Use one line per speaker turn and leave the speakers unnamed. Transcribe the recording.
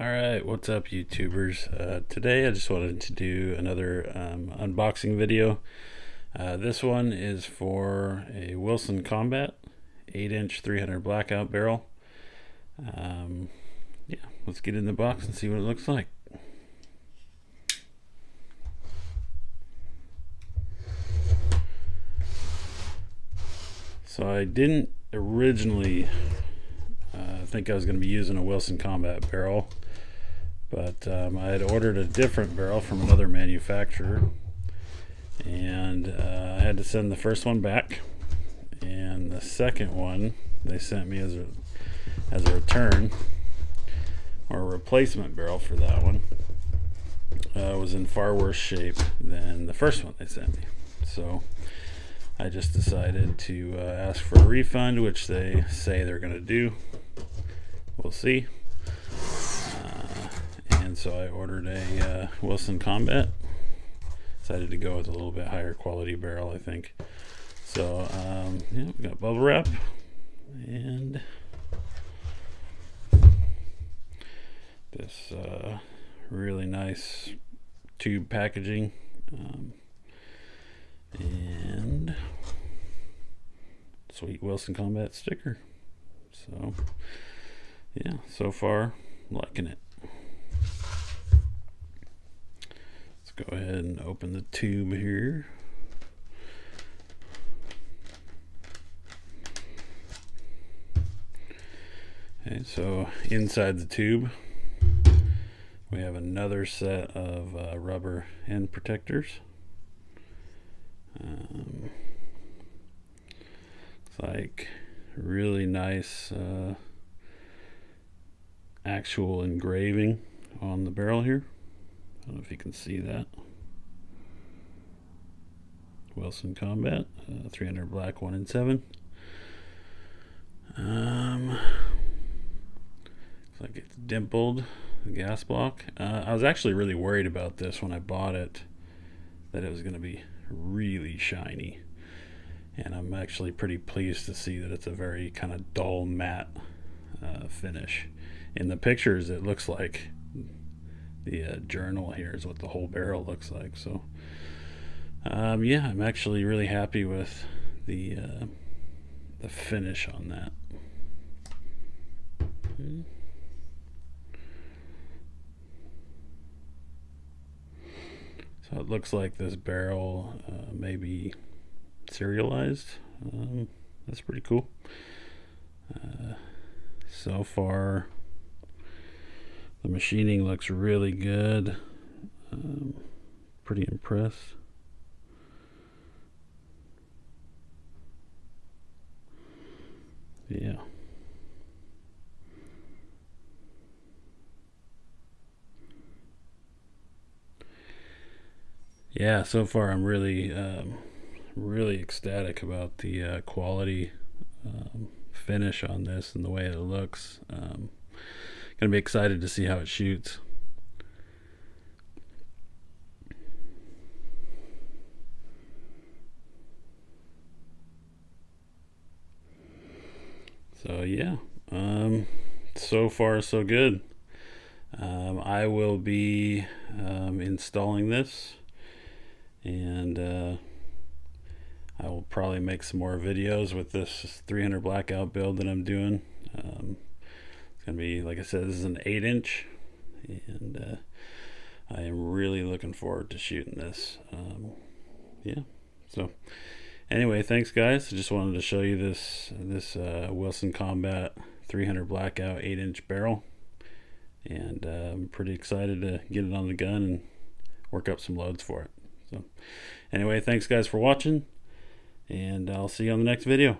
Alright, what's up YouTubers? Uh, today I just wanted to do another um, unboxing video. Uh, this one is for a Wilson Combat 8 inch 300 blackout barrel. Um, yeah, let's get in the box and see what it looks like. So I didn't originally uh, think I was going to be using a Wilson Combat barrel. But um, I had ordered a different barrel from another manufacturer, and uh, I had to send the first one back, and the second one they sent me as a as a return or a replacement barrel for that one uh, was in far worse shape than the first one they sent me. So I just decided to uh, ask for a refund, which they say they're going to do. We'll see and so I ordered a uh, Wilson Combat. Decided to go with a little bit higher quality barrel, I think. So, um, yeah, we got bubble wrap and this uh, really nice tube packaging. Um, and sweet Wilson Combat sticker. So, yeah, so far, liking it. Go ahead and open the tube here. Okay, so inside the tube, we have another set of uh, rubber end protectors. Um, it's like really nice uh, actual engraving on the barrel here. I don't know if you can see that. Wilson Combat, uh, 300 black, 1 in 7. Um, looks like it's dimpled, the gas block. Uh, I was actually really worried about this when I bought it, that it was going to be really shiny. And I'm actually pretty pleased to see that it's a very kind of dull matte uh, finish. In the pictures, it looks like the uh, journal here is what the whole barrel looks like. So, um, yeah, I'm actually really happy with the uh, the finish on that. So it looks like this barrel uh, may be serialized. Um, that's pretty cool. Uh, so far, the machining looks really good. Um, pretty impressed. Yeah. Yeah, so far I'm really, um, really ecstatic about the uh, quality um, finish on this and the way it looks. Um, Gonna be excited to see how it shoots. So yeah, um, so far so good. Um, I will be um, installing this and uh, I will probably make some more videos with this 300 blackout build that I'm doing. Um, gonna be like I said this is an 8 inch and uh, I am really looking forward to shooting this um, yeah so anyway thanks guys. I just wanted to show you this this uh, Wilson Combat 300 blackout 8 inch barrel and uh, I'm pretty excited to get it on the gun and work up some loads for it so anyway thanks guys for watching and I'll see you on the next video